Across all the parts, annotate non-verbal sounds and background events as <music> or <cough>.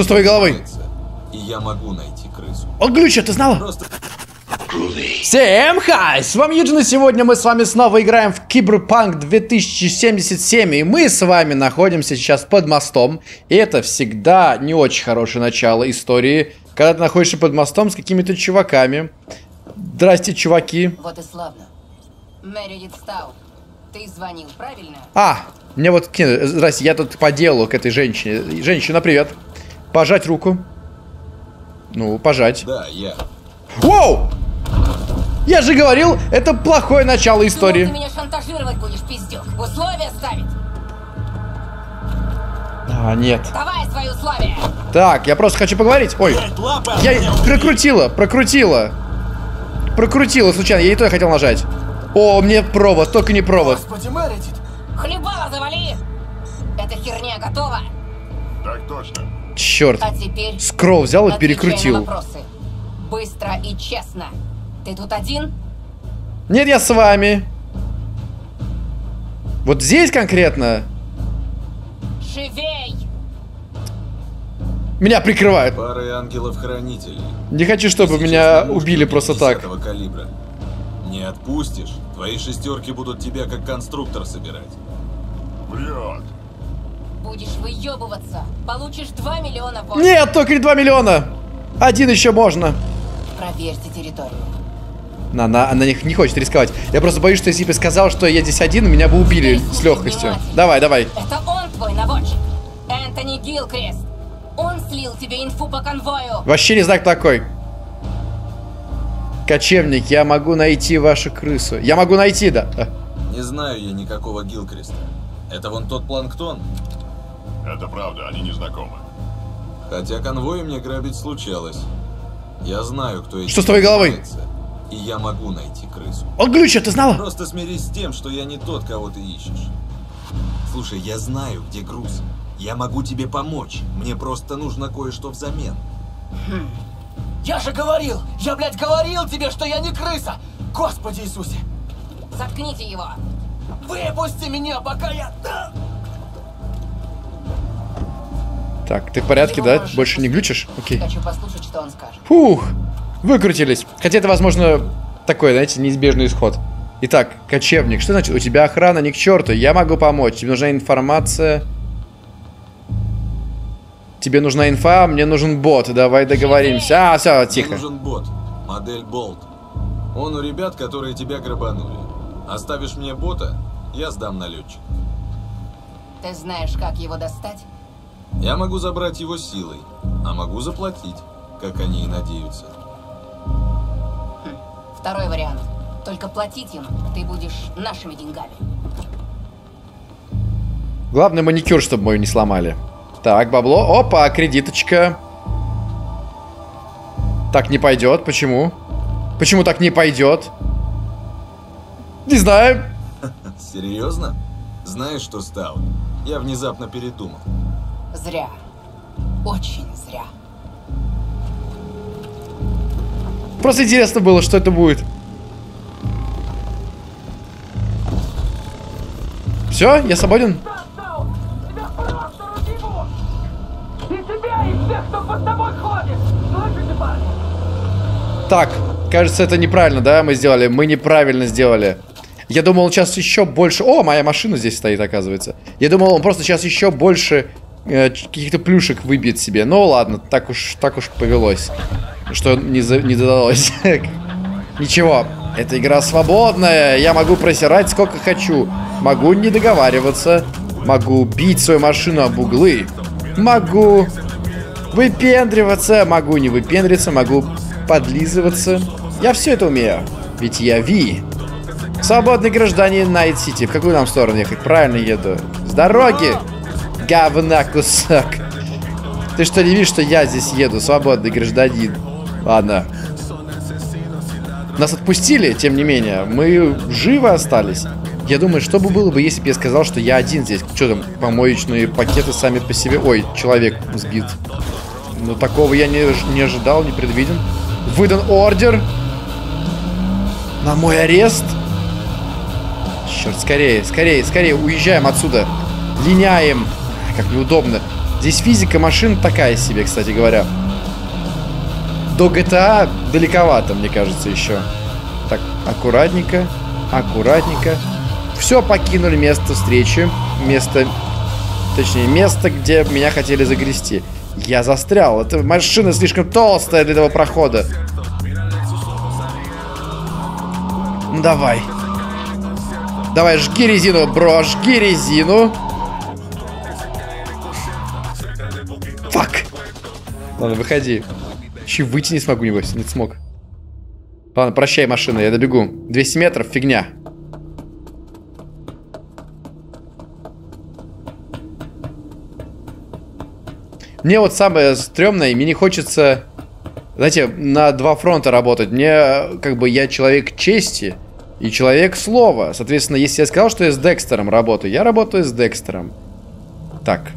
Что с твоей головой? И я могу найти крысу. О, глюча, ты знала? Просто Всем хай! С вами Юджин, и сегодня мы с вами снова играем в Киберпанк 2077, и мы с вами находимся сейчас под мостом, и это всегда не очень хорошее начало истории, когда ты находишься под мостом с какими-то чуваками. Здрасте, чуваки. Вот и славно. Мередит Стау, ты звонил, правильно? А, мне вот. Здрасте, я тут по делу к этой женщине. Женщина, привет. Пожать руку. Ну, пожать. да, я. Воу! Я же говорил, это плохое начало Думал, истории. ты меня шантажировать будешь, пиздюк. Условия ставить. А, нет. Давай свои условия. Так, я просто хочу поговорить. Ой, я прокрутила, прокрутила. Прокрутила случайно, я и то я хотел нажать. О, мне провод, только не провод. Господи, Мэридит! Хлебало завали. Эта херня готова. Так точно. Черт. А теперь... Скролл взял и перекрутил. Быстро и честно. Ты тут один? Нет, я с вами. Вот здесь конкретно Живей! меня прикрывают. Пары ангелов-хранителей. Не хочу, чтобы меня убили просто так. 50-го калибра. Не отпустишь, твои шестерки будут тебя как конструктор собирать. Врет. Будешь выебываться. Получишь 2 миллиона вот. Нет, только не 2 миллиона. Один еще можно. Проверьте территорию. На, она, она не, не хочет рисковать. Я просто боюсь, что если бы сказал, что я здесь один, меня бы убили Слушай с легкостью. Давай, давай. Это он твой наводчик. Энтони Гилкрест. Он слил тебе инфу по конвою. Вообще не знаю, кто такой. Кочевник, я могу найти вашу крысу. Я могу найти, да. Не знаю я никакого Гилкреста. Это вон тот планктон. Это правда, они не знакомы. Хотя конвой мне грабить случалось. Я знаю, кто этим Что с твоей головой? И я могу найти крысу. О, глюча, ты знала? Просто смирись с тем, что я не тот, кого ты ищешь. Слушай, я знаю, где груз. Я могу тебе помочь. Мне просто нужно кое-что взамен. Я же говорил! Я, блядь, говорил тебе, что я не крыса! Господи Иисусе! Заткните его. Выпусти меня, пока я... Так, ты в порядке, да? Больше не глючишь? Окей. Хочу послушать, что он скажет. Фух, выкрутились. Хотя это, возможно, такой, знаете, неизбежный исход. Итак, кочевник, что значит? У тебя охрана не к черту, я могу помочь. Тебе нужна информация. Тебе нужна инфа, мне нужен бот. Давай договоримся. А, все, Мне тихо. нужен бот. Модель Болт. Он у ребят, которые тебя грабанули. Оставишь мне бота, я сдам налетчик. Ты знаешь, как его достать? Я могу забрать его силой, а могу заплатить, как они и надеются. Второй вариант. Только платить им ты будешь нашими деньгами. Главное, маникюр, чтобы мой не сломали. Так, бабло. Опа, кредиточка. Так не пойдет. Почему? Почему так не пойдет? Не знаю. <laughs> Серьезно? Знаешь что, Стаут? Я внезапно передумал. Зря. Очень зря. Просто интересно было, что это будет. Все, я свободен? Так, кажется, это неправильно, да, мы сделали? Мы неправильно сделали. Я думал, он сейчас еще больше... О, моя машина здесь стоит, оказывается. Я думал, он просто сейчас еще больше каких-то плюшек выбьет себе. Ну ладно, так уж, так уж повелось. Что не, за- не додалось. <laughs> Ничего, эта игра свободная. Я могу просирать сколько хочу. Могу не договариваться. Могу бить свою машину об углы. Могу выпендриваться. Могу не выпендриваться. Могу подлизываться. Я все это умею. Ведь я Ви. Свободный гражданин Найт-Сити. В какую нам сторону ехать? Правильно еду. С дороги. Говна кусок. Ты что, не видишь, что я здесь еду? Свободный гражданин. Ладно. Нас отпустили, тем не менее. Мы живы остались. Я думаю, что бы было бы, если бы я сказал, что я один здесь. Что там, помоечные пакеты сами по себе... Ой, человек сбит. Но такого я не, не ожидал, не предвиден. Выдан ордер. На мой арест. Черт, скорее, скорее, скорее, уезжаем отсюда. Линяем. Как неудобно. Здесь физика машин такая себе, кстати говоря. До GTA далековато, мне кажется, еще. Так, аккуратненько, аккуратненько. Все, покинули место встречи. Место, точнее, место, где меня хотели загрести. Я застрял. Эта машина слишком толстая для этого прохода. Ну, давай. Давай, жги резину, бро, жги резину. Фак. Ладно, выходи. Еще выйти не смогу, небось, не смог. Ладно, прощай, машина, я добегу. 200 метров, фигня. Мне вот самое стрёмное, мне не хочется, знаете, на два фронта работать. Мне, как бы, я человек чести и человек слова. Соответственно, если я сказал, что я с Декстером работаю, я работаю с Декстером. Так.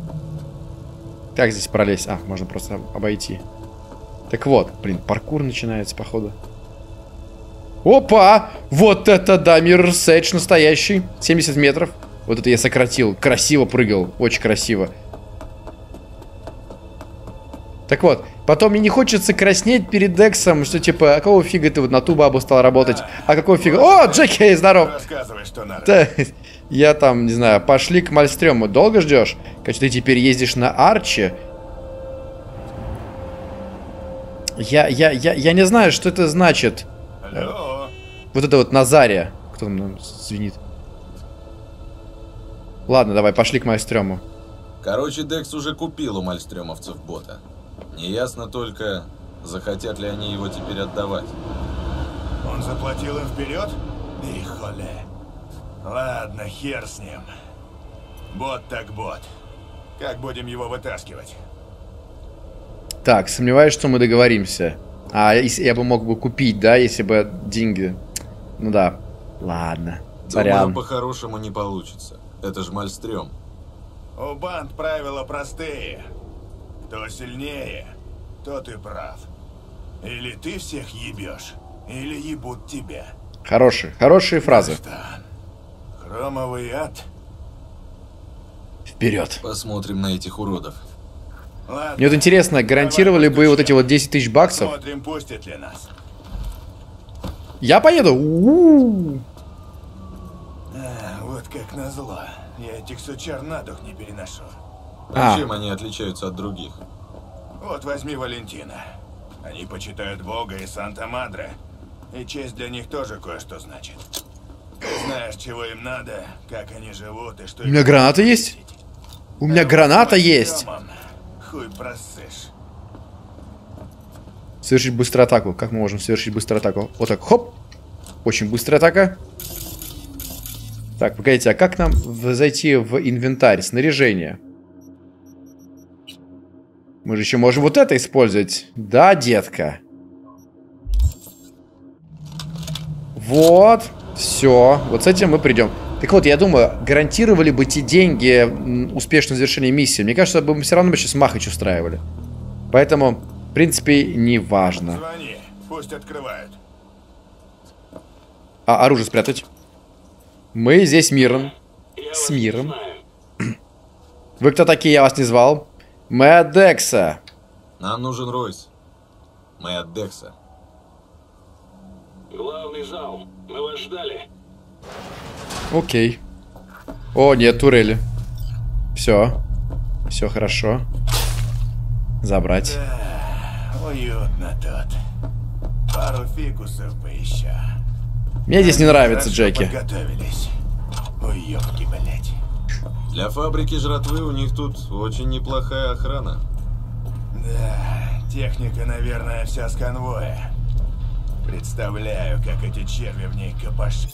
Как здесь пролезть? А, можно просто обойти. Так вот, блин, паркур начинается, походу. Опа! Вот это да, Mirror's Edge настоящий. 70 метров. Вот это я сократил. Красиво прыгал. Очень красиво. Так вот, потом мне не хочется краснеть перед Дексом, что типа, а какого фига ты вот на ту бабу стал работать? А какого фига? О, Джеки, здоров! Рассказывай, что надо. <laughs> Я там, не знаю, пошли к Мальстрёму. Долго ждешь? Как ты теперь ездишь на Арчи? Я, я, я, я не знаю, что это значит. Алло. Вот это вот Назария. Кто там нам звенит? Ладно, давай, пошли к Мальстрёму. Короче, Декс уже купил у мальстрёмовцев бота. Неясно только, захотят ли они его теперь отдавать. Он заплатил им вперед? Ихоле. Ладно, хер с ним. Бот так бот. Как будем его вытаскивать? Так, сомневаюсь, что мы договоримся. А если я бы мог бы купить, да, если бы деньги. Ну да. Ладно. Думаю, по-хорошему не получится. Это ж Мальстрём. У банд правила простые. Кто сильнее, тот и прав. Или ты всех ебешь, или ебут тебя. Хорошие, хорошие фразы. Что? Хромовый ад? Вперед. Посмотрим на этих уродов. Ладно. Мне вот интересно, гарантировали бы вот эти вот 10 тысяч баксов? Смотрим, пустят ли нас. Я поеду. У-у-у. А, вот как назло. Я этих сучар на дух не переношу. А А. чем они отличаются от других? Вот возьми Валентина. Они почитают Бога и Санта-Мадре. И честь для них тоже кое-что значит. Знаешь, чего им надо, как они живут и что... У меня граната есть? У меня граната есть. Хуй просышь. Совершить быструю атаку. Как мы можем совершить быструю атаку? Вот так, хоп. Очень быстрая атака. Так, погодите, а как нам зайти в инвентарь? Снаряжение. Мы же еще можем вот это использовать. Да, детка? Вот. Все. Вот с этим мы придем. Так вот, я думаю, гарантировали бы те деньги успешное завершение миссии. Мне кажется, бы мы все равно бы сейчас махач устраивали. Поэтому, в принципе, не важно. Звони, пусть открывают. А оружие спрятать? Мы здесь миром. С миром. <clears throat> Вы кто такие? Я вас не звал. Мы от Декса. Нам нужен Ройс. Мы от Декса. Главный зал. Мы вас ждали. Окей. О, нет, турели. Все. Все хорошо. Забрать. Уютно тут. Пару фикусов бы еще. Мне здесь не нравится, Джеки. Подготовились. Уёбки, блять. Для фабрики жратвы у них тут очень неплохая охрана. Да, техника, наверное, вся с конвоя. Представляю, как эти черви в ней копоши.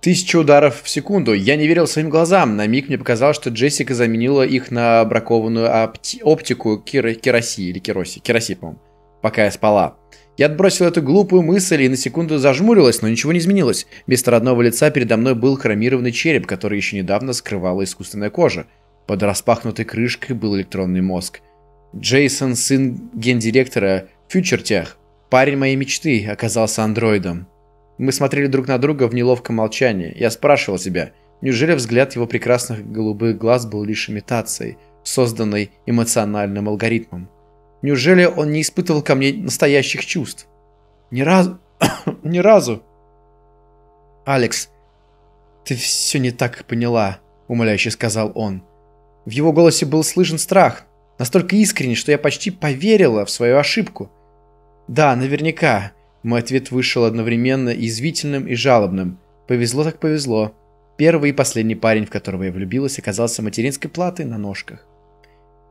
Тысяча ударов в секунду. Я не верил своим глазам. На миг мне показалось, что Джессика заменила их на бракованную опти- оптику кира- кероси или кероси. Кероси, по-моему. Пока я спала. Я отбросил эту глупую мысль и на секунду зажмурилась, но ничего не изменилось. Вместо родного лица передо мной был хромированный череп, который еще недавно скрывала искусственная кожа. Под распахнутой крышкой был электронный мозг. Джейсон, сын гендиректора FutureTech, парень моей мечты, оказался андроидом. Мы смотрели друг на друга в неловком молчании. Я спрашивал себя, неужели взгляд его прекрасных голубых глаз был лишь имитацией? созданной эмоциональным алгоритмом. Неужели он не испытывал ко мне настоящих чувств? Ни разу... <coughs> Ни разу. Алекс, ты все не так поняла, умоляюще сказал он. В его голосе был слышен страх, настолько искренний, что я почти поверила в свою ошибку. Да, наверняка. Мой ответ вышел одновременно извительным и жалобным. Повезло так повезло. Первый и последний парень, в которого я влюбилась, оказался материнской платой на ножках.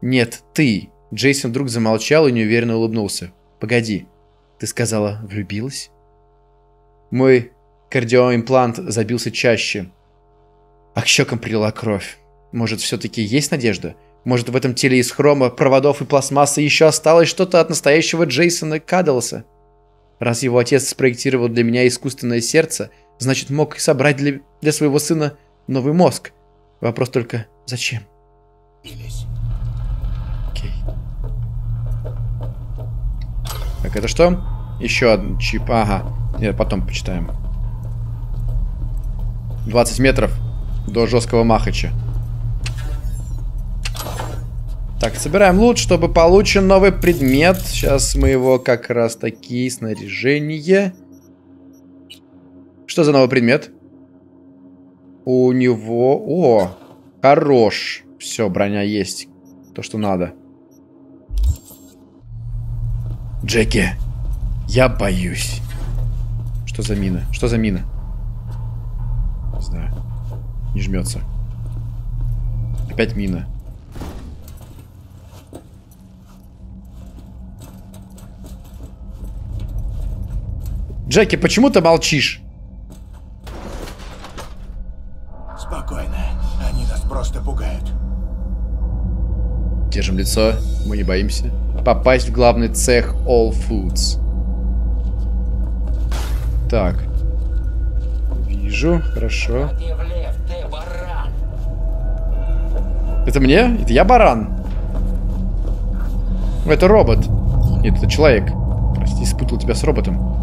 «Нет, ты!» Джейсон вдруг замолчал и неуверенно улыбнулся. «Погоди, ты сказала, влюбилась?» Мой кардиоимплант забился чаще, а к щекам прилила кровь. Может, все-таки есть надежда? Может, в этом теле из хрома, проводов и пластмассы еще осталось что-то от настоящего Джейсона Каддлса? Раз его отец спроектировал для меня искусственное сердце, значит, мог и собрать для, для своего сына новый мозг. Вопрос только, зачем? Окей. Так, это что? Еще один чип. Ага. Нет, потом почитаем. 20 метров до жесткого махача. Так, собираем лут, чтобы получен новый предмет. Сейчас мы его как раз таки снаряжение. Что за новый предмет? У него... О, хорош. Все, броня есть. То, что надо. Джеки, я боюсь. Что за мина? Что за мина? Не знаю. Не жмется. Опять мина. Джеки, почему ты молчишь? Спокойно. Они нас просто пугают. Держим лицо, мы не боимся. Попасть в главный цех All Foods. Так. Вижу, хорошо. Это мне? Это я баран? Это робот. Нет, это человек. Прости, спутал тебя с роботом.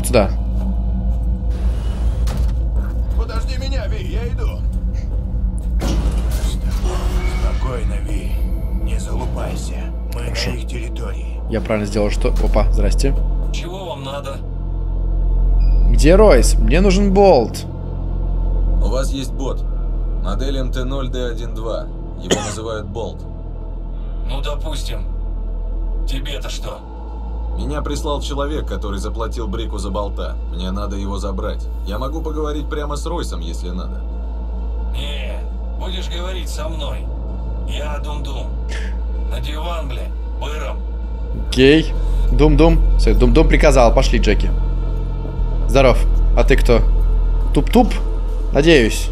Вот сюда. Подожди меня, Ви, я иду. Спокойно, Ви. Не залупайся. Мы Хорошо. на их территории. Я правильно сделал, что... Опа, здрасте. Чего вам надо? Где Ройс? Мне нужен болт. У вас есть бот. Модель МТ-0D12. Его называют Болт. Ну, допустим. Тебе-то что? Меня прислал человек, который заплатил Брику за болта. Мне надо его забрать. Я могу поговорить прямо с Ройсом, если надо. Не, будешь говорить со мной. Я Дум-Дум. На диван, бля, быром. Окей. Дум-дум. Все, Дум-дум приказал. Пошли, Джеки. Здоров. А ты кто? Туп-туп? Надеюсь.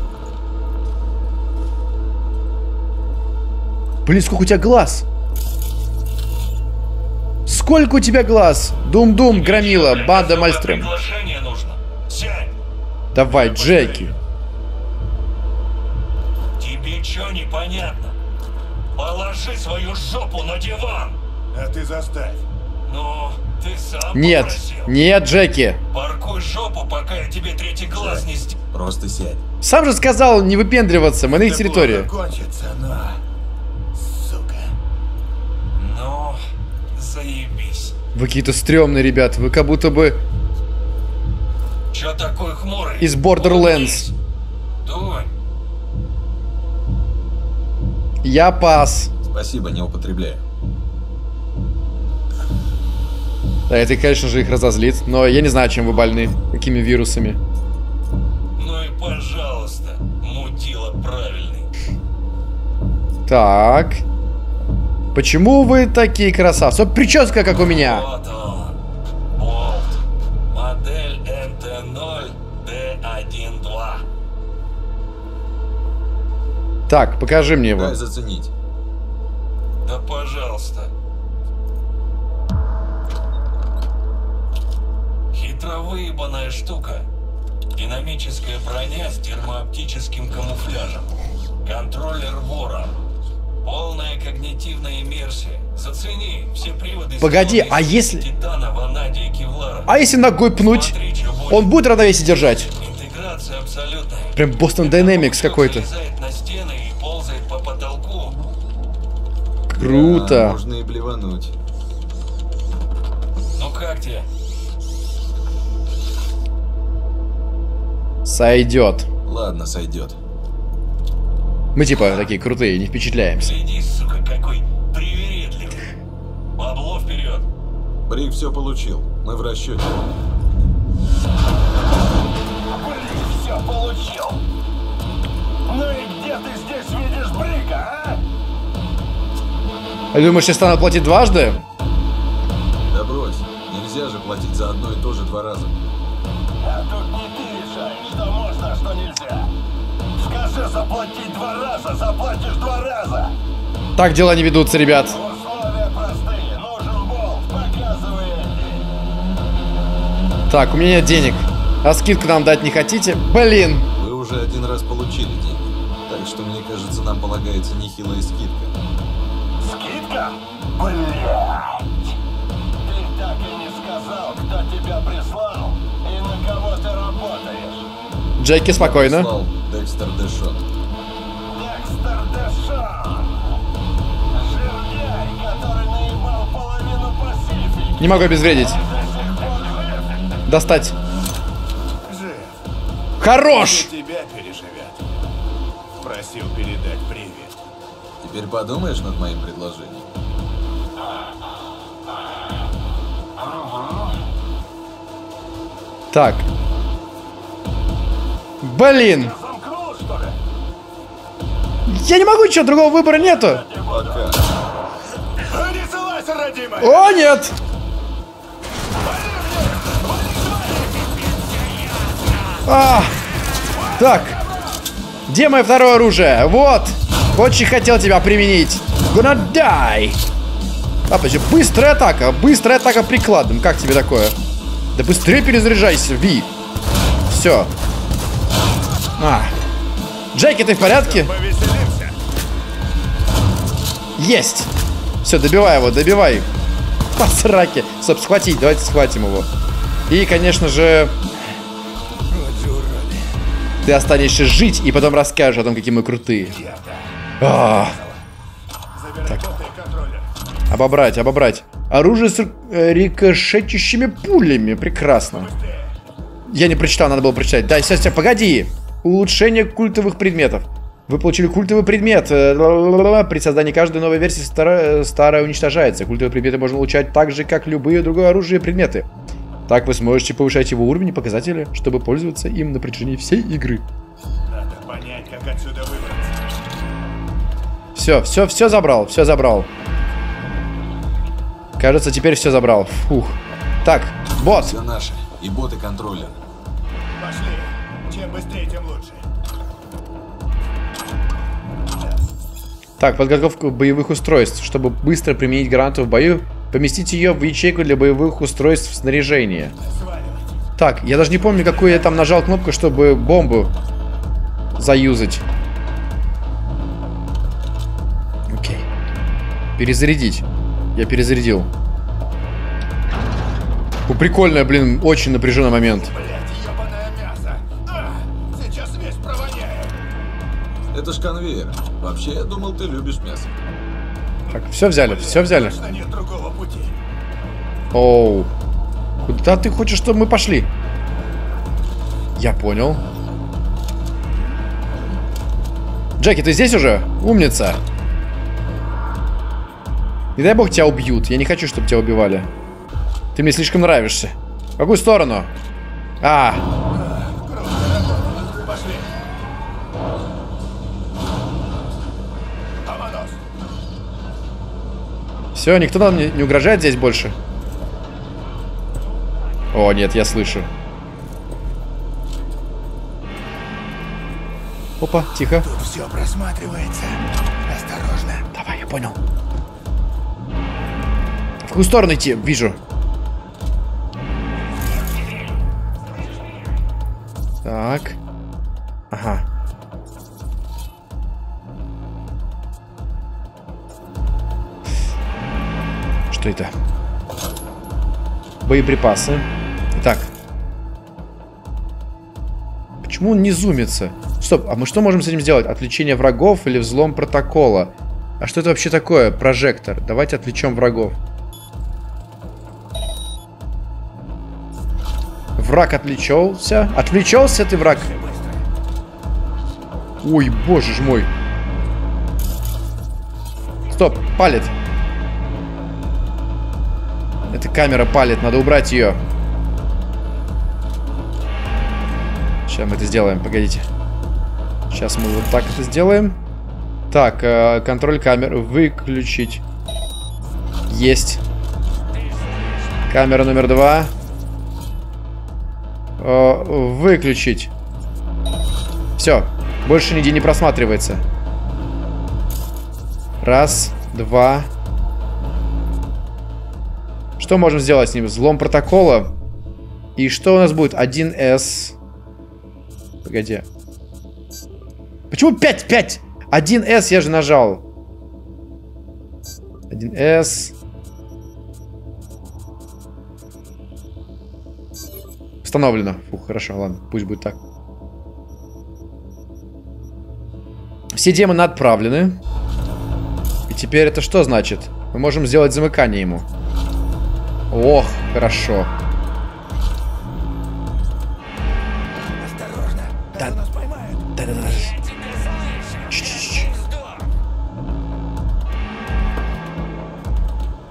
Блин, сколько у тебя глаз? Сколько у тебя глаз? Дум-дум, громила, банда Мальстрем. Приглашение нужно. Сядь. Давай, Джеки. Тебе что непонятно? Положи свою жопу на диван. А ты заставь. Ну, ты сам Нет, попросил. нет, Джеки. Паркуй жопу, пока я тебе третий глаз не ст... Просто сядь. Сам же сказал не выпендриваться, мы на их территории. кончится, но... Вы какие-то стрёмные, ребят. Вы как будто бы Чё такой хмурый? Из Borderlands. Дунь, я пас. Спасибо, не употребляю. Да, это, конечно же, их разозлит. Но я не знаю, чем вы больны. Какими вирусами. ну и пожалуйста, мудила правильный. Так. Почему вы такие красавцы? Вот Прическа, как у меня. Вот он. Болт. Модель МТ-0 D12. Так, покажи мне его. Дай заценить. Да пожалуйста. Хитро выебанная штука. Динамическая броня с термооптическим камуфляжем. Контроллер вора. Полная когнитивная иммерсия. Зацени все приводы. Погоди, а если- Титана, ванадия и кевлара. А если ногой пнуть? Смотри. Он будет равновесие держать? Интеграция абсолютная. Прям Boston Dynamics какой-то. На стены и ползает по потолку. Круто. Да, можно и блевануть. Ну как тебе? Сойдет. Ладно, сойдет. Мы типа такие крутые, не впечатляемся. Гляди, сука, какой привередливый. Бабло вперед. Брик все получил. Мы в расчете. Блин, все получил. Ну и где ты здесь видишь Брика, а? А думаешь, я стану платить дважды? Да брось. Нельзя же платить за одно и то же два раза. А тут не ты решаешь, что можно, а что нельзя. Скажи заплатить два раза, заплатишь два раза. Так дела не ведутся, ребят. Так, у меня нет денег. А скидку нам дать не хотите? Блин. Вы уже один раз получили деньги. Так что, мне кажется, нам полагается нехилая скидка. Скидка? Блять! Ты так и не сказал, кто тебя прислал и на кого ты работаешь. Джеки, спокойно. Слал Декстер Дэшон. Декстер Дэшон. Жердяй, который наебал половину Пасифики. Не могу обезвредить. Достать. Жив. Хорош! Тебя переживет. Просил передать привет. Теперь подумаешь над моим предложением? Так. Блин. Я не могу, что, другого выбора нету. О, нет! А, так. Где мое второе оружие? Вот. Очень хотел тебя применить. Gonna die. А, подожди, быстрая атака. Быстрая атака прикладом. Как тебе такое? Да быстрее перезаряжайся, Ви. Все. А. Джеки, ты в порядке? Есть! Все, добивай его, добивай. <laughs> По сраке. Стоп, схватить, давайте схватим его. И, конечно же... Ты останешься жить и потом расскажешь о том, какие мы крутые. А, боты и контроллер. обобрать, обобрать. Оружие с э, рикошетящими пулями. Прекрасно. Я не прочитал, надо было прочитать. Да, сейчас, сейчас, погоди. Улучшение культовых предметов. Вы получили культовый предмет. Э. При создании каждой новой версии старая, старая уничтожается. Культовые предметы можно улучшать так же, как любые другое оружие и предметы. Так вы сможете повышать его уровень и показатели, чтобы пользоваться им на протяжении всей игры. Надо понять, как отсюда выбраться. Все, все, все забрал, все забрал. Кажется, теперь все забрал. Фух. Так, бот. Все наше. И боты контроллер. Пошли. Чем быстрее, тем лучше. Так, подготовка боевых устройств. Чтобы быстро применить гранату в бою, поместите ее в ячейку для боевых устройств снаряжения. Так, я даже не помню, какую я там нажал кнопку, чтобы бомбу заюзать. Окей. Перезарядить. Я перезарядил. О, прикольно, блин, очень напряженный момент. Блять, Это ж конвейер. Вообще, я думал, ты любишь мясо. Так, все взяли, все взяли. Нет другого пути. Оу. Куда ты хочешь, чтобы мы пошли? Я понял. Джеки, ты здесь уже? Умница. Не дай бог тебя убьют. Я не хочу, чтобы тебя убивали. Ты мне слишком нравишься. В какую сторону? А, все, никто нам не, не угрожает здесь больше. О, нет, я слышу. Опа, тихо. Тут все просматривается. Осторожно. Давай, я понял. В какую сторону идти? Вижу. Так. Это? Боеприпасы. Итак. Почему он не зумится? Стоп, а мы что можем с этим сделать? Отвлечение врагов или взлом протокола? А что это вообще такое? Прожектор. Давайте отвлечем врагов. Враг отвлечется. Отвлечется ты, враг. Ой, боже ж мой. Стоп, палит. Эта камера палит, надо убрать ее. Сейчас мы это сделаем, погодите. Сейчас мы вот так это сделаем. Так, э, контроль камер выключить. Есть. Камера номер два. Э, выключить. Все. Больше нигде не просматривается. Раз, два. Что можем сделать с ним? Взлом протокола. И что у нас будет? 1С. Погоди. Почему 5? 5? 1С я же нажал. 1С. Установлено. Фух, хорошо, ладно, пусть будет так. Все демоны отправлены. И теперь это что значит? Мы можем сделать замыкание ему. Ох, хорошо. Осторожно, Да. да. нас поймают. Да-да-да.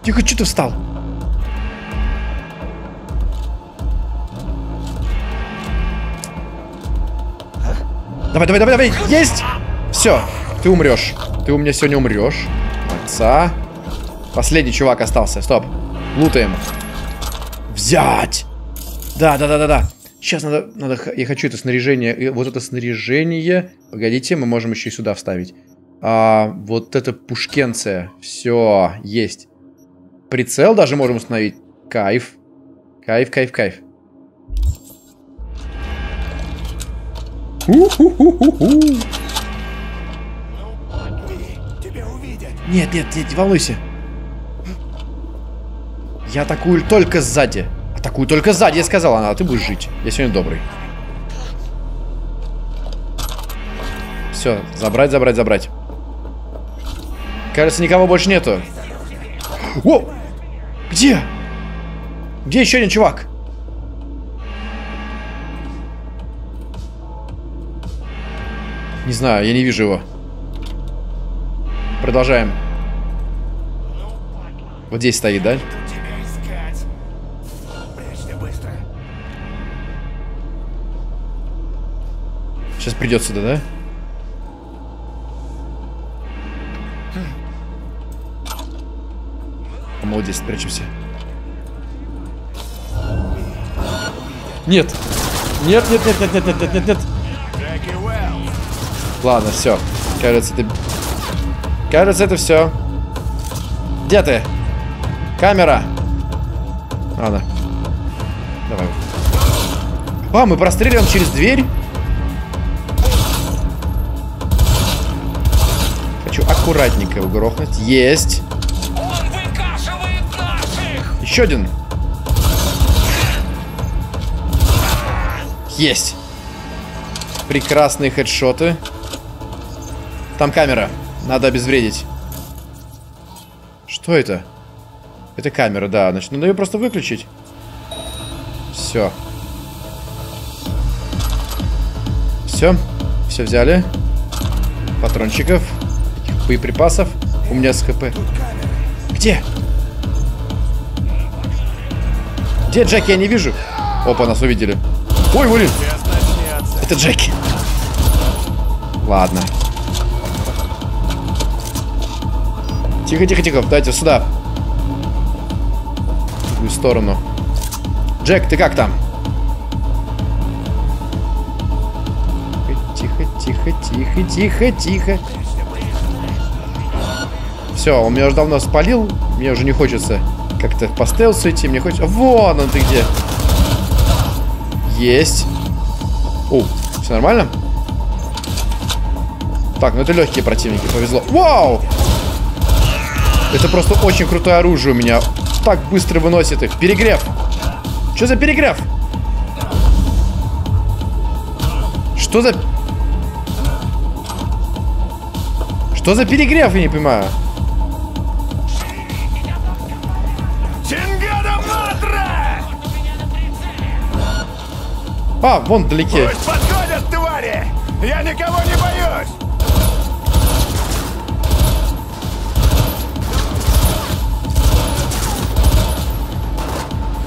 Тихо, что ты встал? Давай, давай, давай, давай! Есть! Все, ты умрешь. Ты у меня сегодня умрешь. Отца. Последний чувак остался. Стоп. Лутаем. Взять! Да, да, да, да, да. Сейчас надо, надо, я хочу это снаряжение, э, вот это снаряжение. Погодите, мы можем еще и сюда вставить. А, вот это пушкенция. Все, есть. Прицел даже можем установить. Кайф. Кайф, кайф, кайф. Увидят. Нет, нет, нет, не волнуйся. Я атакую только сзади. Атакую только сзади, я сказала она, а ты будешь жить. Я сегодня добрый. Все, забрать, забрать, забрать. Кажется, никого больше нету. О! Где? Где еще один чувак? Не знаю, я не вижу его. Продолжаем. Вот здесь стоит, да? Сейчас придет сюда, да? Здесь спрячемся. Нет! Нет, нет, нет, нет, нет, нет, нет, нет, нет. Ладно, все. Кажется, это... Кажется, это все. Где ты? Камера. Ладно. Давай. А, мы простреливаем через дверь? Аккуратненько его грохнуть. Есть. Еще один. Есть. Прекрасные хедшоты. Там камера. Надо обезвредить. Что это? Это камера, да. Значит, надо ее просто выключить. Все. Все. Все взяли. Патрончиков. Боеприпасов. У меня с хп. Где? Где Джеки? Я не вижу. Опа, нас увидели. Ой, блин. Это Джеки. Ладно. Тихо, тихо, тихо. Дайте сюда. В другую сторону. Джек, ты как там? Тихо, тихо, тихо, тихо, тихо. Все, он меня уже давно спалил. Мне уже не хочется как-то по стелсу идти. Мне хочется... Вон он ты где. Есть. О, все нормально? Так, ну это легкие противники, повезло. Вау! Это просто очень крутое оружие у меня. Так быстро выносит их. Перегрев. Что за перегрев? Что за... Что за перегрев, я не понимаю. А, вон вдалеке. Пусть подходят, твари! Я никого не боюсь!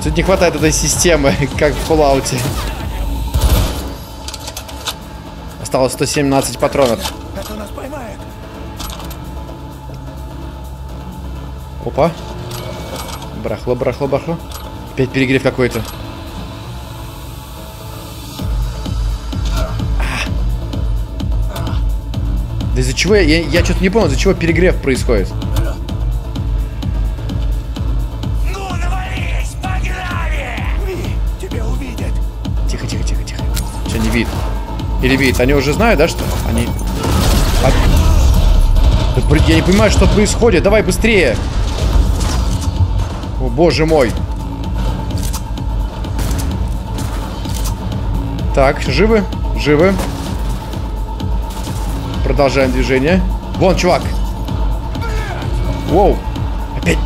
Тут не хватает этой системы, <laughs> как в Fallout. Осталось 117 патронов. Это нас поймает. Опа. Брахло, брахло, брахло. Опять перегрев какой-то. Да из-за чего я... Я, я что-то не понял, из-за чего перегрев происходит. Ну, навались! Погнали! Ви, тебя увидят. Тихо, тихо, тихо, тихо. Что, не видит? Или видит? Они уже знают, да, что? Они... А- Да, блин, я не понимаю, что происходит. Давай быстрее. О, боже мой. Так, живы? Живы. Продолжаем движение. Вон, чувак. Воу. Опять.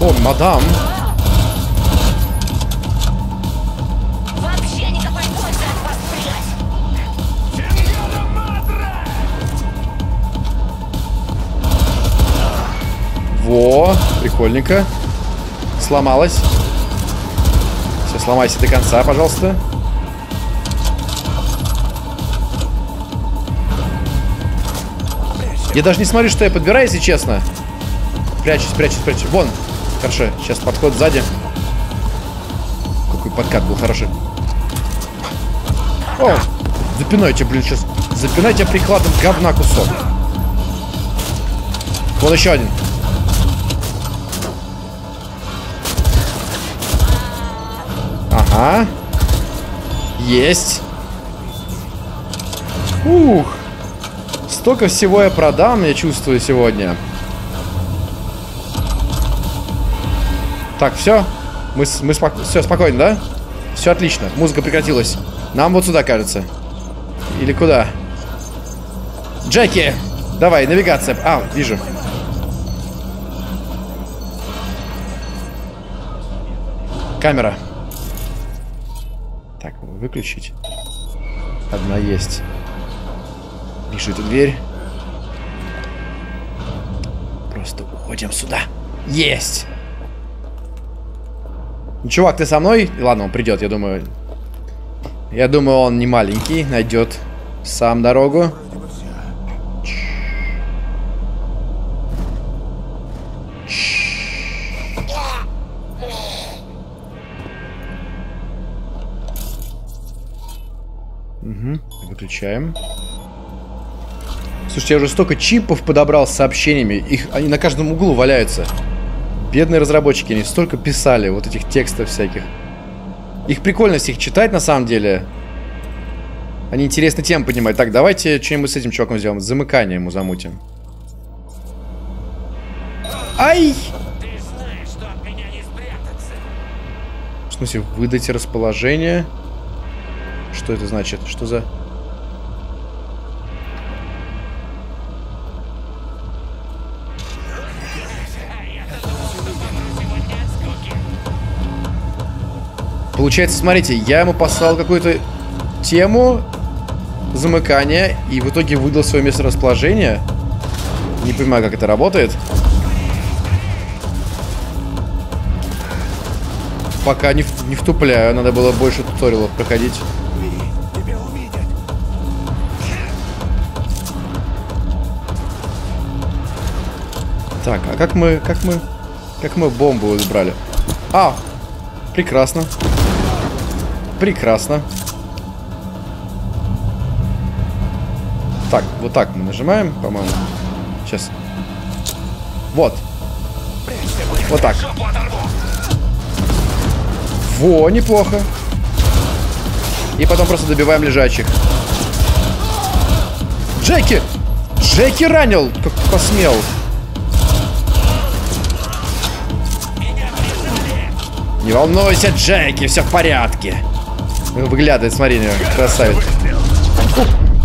О, мадам. Во, прикольненько. Сломалась. Сломайся до конца, пожалуйста. Я даже не смотрю, что я подбираю, если честно. Прячусь, прячусь, прячусь. Вон. Хорошо, сейчас подход сзади. Какой подкат был хороший. О, запинайте, блин, сейчас. Запинайте прикладом говна кусок. Вон еще один. Ага. Есть. Ух. Столько всего я продам, я чувствую сегодня. Так, все. Мы, мы спок... все спокойно, да? Все отлично. Музыка прекратилась. Нам вот сюда, кажется. Или куда? Джеки! Давай, навигация. А, вижу. Камера. Выключить. Одна есть. Эту дверь. Просто уходим сюда. Есть! Чувак, ты со мной? Ладно, он придет, я думаю. Я думаю, он не маленький, найдет сам дорогу. Выключаем. Слушайте, я уже столько чипов подобрал с сообщениями. Их, они на каждом углу валяются. Бедные разработчики, они столько писали вот этих текстов всяких. Их прикольно всех читать на самом деле. Они интересные темы поднимают. Так, давайте что-нибудь с этим чуваком сделаем. Замыкание ему замутим. Ай! В смысле, выдать расположение? Что это значит? Что за... Получается, смотрите, я ему послал какую-то тему замыкания и в итоге выдал свое место расположения. Не понимаю, как это работает. Пока не, в- не втупляю, надо было больше туториалов проходить. Так, а как мы, как мы, как мы бомбу избрали? А. Прекрасно. Так, вот так мы нажимаем, по-моему. Сейчас. Вот. Вот так. Во, неплохо. И потом просто добиваем лежачих. Джеки! Джеки ранил! Как посмел. Не волнуйся, Джеки, все в порядке. Выглядывает, смотри, на красавец.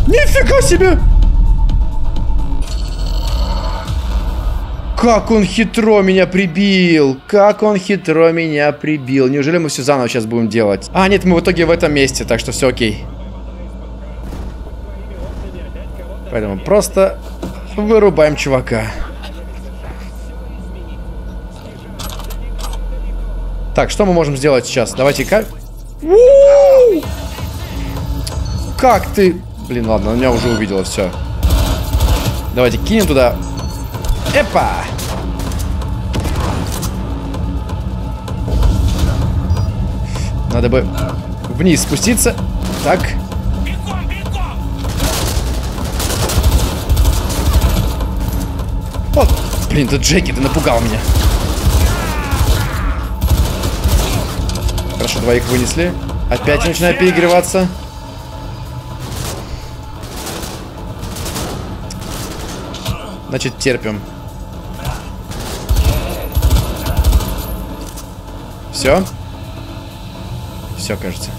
Нифига себе! Как он хитро меня прибил! Как он хитро меня прибил! Неужели мы все заново сейчас будем делать? А, нет, мы в итоге в этом месте, так что все окей. Поэтому просто вырубаем чувака. Так, что мы можем сделать сейчас? Давайте-ка... Как ты... Блин, ладно, он меня уже увидела, все. Давайте кинем туда. Эпа! Надо бы вниз спуститься. Так. Вот. Блин, тут Джеки, ты напугал меня. Хорошо, двоих вынесли. Опять начинает перегреваться. Значит, терпим. Все? Все, кажется.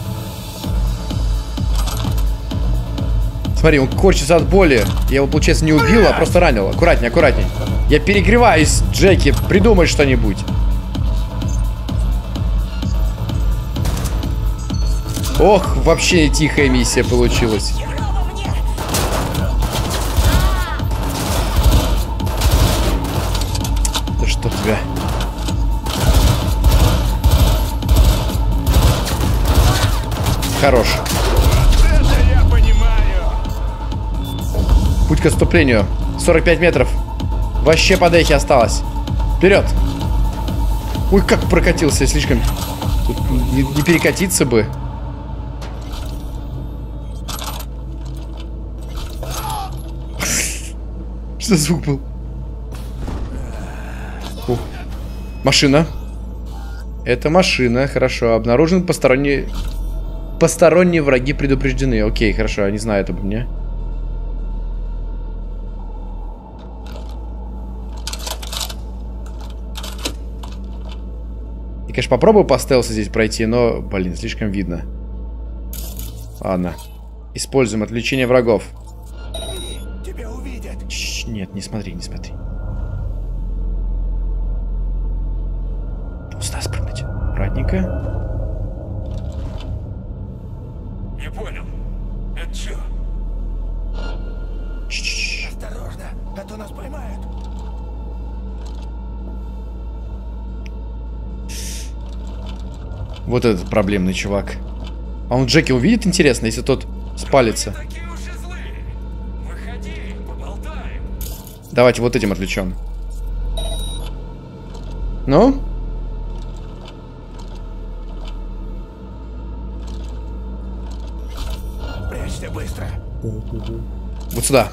Смотри, он корчится от боли. Я его, получается, не убил, а просто ранил. Аккуратней, аккуратней. Я перегреваюсь, Джеки. Придумай что-нибудь. Ох, вообще тихая миссия получилась. Да что тебя? Хорош. Путь к отступлению. 45 метров. Вообще по дехе осталось. Вперед. Ой, как прокатился слишком. Тут не, не перекатиться бы. Что звук был? О. Машина. Это машина, хорошо. Обнаружен посторонний... Посторонние враги предупреждены. Окей, хорошо, они знают обо мне. Я, конечно, попробую по стелсу здесь пройти, но, блин, слишком видно. Ладно. Используем отвлечение врагов. Нет, не смотри, не смотри. Туда спрыгнуть. Аккуратненько. Не понял. Это что? Осторожно, а то нас поймают. Вот этот проблемный чувак. А он Джеки увидит, интересно, если тот спалится? Давайте вот этим отвлечем. Ну? Прячься быстро. Вот сюда.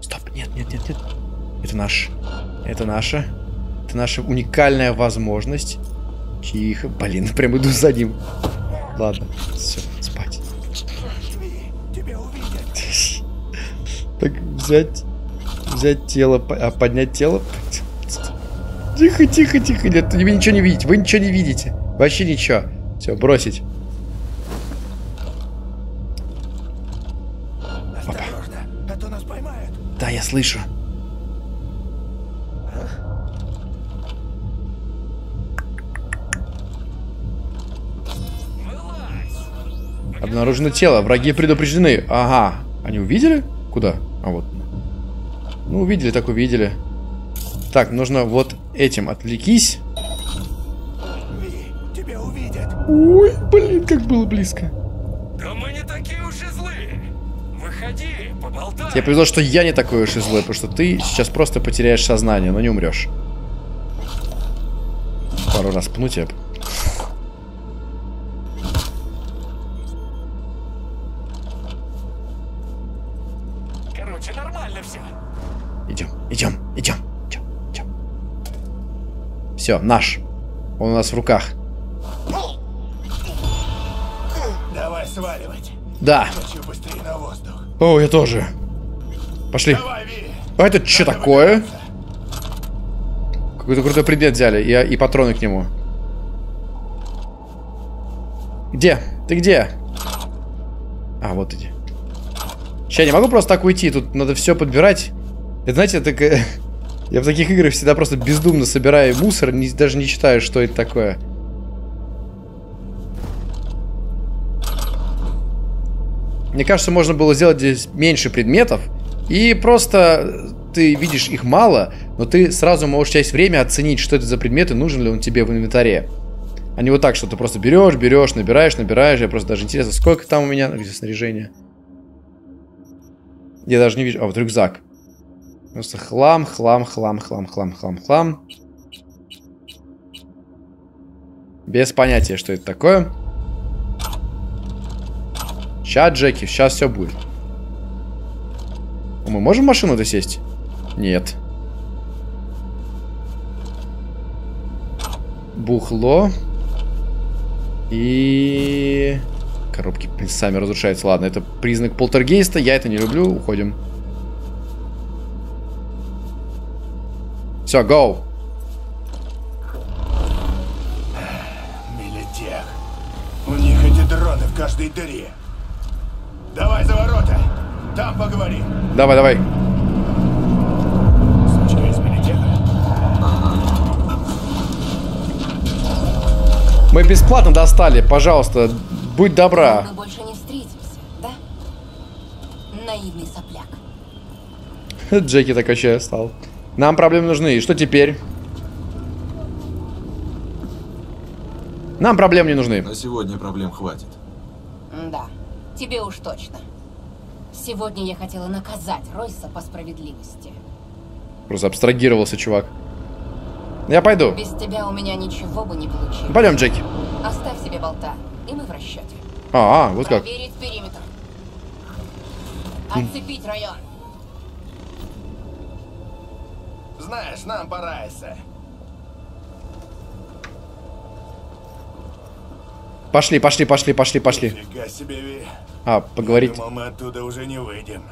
Стоп, нет, нет, нет, нет. Это наш. Это наша. Это наша уникальная возможность. Тихо. Блин, прям иду за ним. Ладно, все, спать. Увидят. Так, взять... Взять тело, а поднять тело... Тихо, тихо, тихо. Нет, вы ничего не видите. Вы ничего не видите. Вообще ничего. Все, бросить. Осторожно. Да, я слышу. Обнаружено тело. Враги предупреждены. Ага. Они увидели? Куда? А вот. Ну, увидели, так увидели. Так, нужно вот этим отвлекись. Тебя увидят. Ой, блин, как было близко. Да мы не такие уж и злые. Выходи, поболтаем. Тебе повезло, что я не такой уж и злой, потому что ты сейчас просто потеряешь сознание, но не умрешь. Пару раз пнуть я. Все, наш. Он у нас в руках. Давай сваливать. Да. О, я тоже. Пошли. Давай. А это что такое? Какой-то крутой предмет взяли и, и патроны к нему. Где? Ты где? А, вот иди. Сейчас не могу просто так уйти, тут надо все подбирать. Это, знаете, так... э, Я в таких играх всегда просто бездумно собираю мусор, не- даже не читаю, что это такое. Мне кажется, можно было сделать здесь меньше предметов, и просто ты видишь их мало, но ты сразу можешь часть времени оценить, что это за предметы, нужен ли он тебе в инвентаре. А не вот так, что ты просто берешь, берешь, набираешь, набираешь. Я просто даже интересно, сколько там у меня, где снаряжение. Я даже не вижу. А, вот рюкзак. Просто хлам, хлам, хлам, хлам, хлам, хлам, хлам. Без понятия, что это такое. Сейчас, Джеки, сейчас все будет. О, мы можем в машину-то сесть? Нет. Бухло. И... Коробки сами разрушаются. Ладно, это признак полтергейста. Я это не люблю. Уходим. Все, go. Милитех. У них эти дроны в каждой дыре. Давай за ворота. Там поговорим. Давай, давай. Сучка из Милитеха. Мы бесплатно достали. Пожалуйста, будь добра. Мы больше не встретимся, да? Наивный сопляк. <laughs> Джеки такой вообще стал. Нам проблемы нужны. И что теперь? Нам проблем не нужны. На сегодня проблем хватит. Да, тебе уж точно. Сегодня я хотела наказать Ройса по справедливости. Просто абстрагировался, чувак. Я пойду. Без тебя у меня ничего бы не получилось. Пойдем, Джеки. Оставь себе болта, и мы в расчете. А, а, вот как. Проверить периметр. Отцепить район. Знаешь, нам пора, Эссе. Пошли, пошли, пошли, пошли, пошли. Себе, Ви. А, поговорить. Думал, мы оттуда уже не выйдем.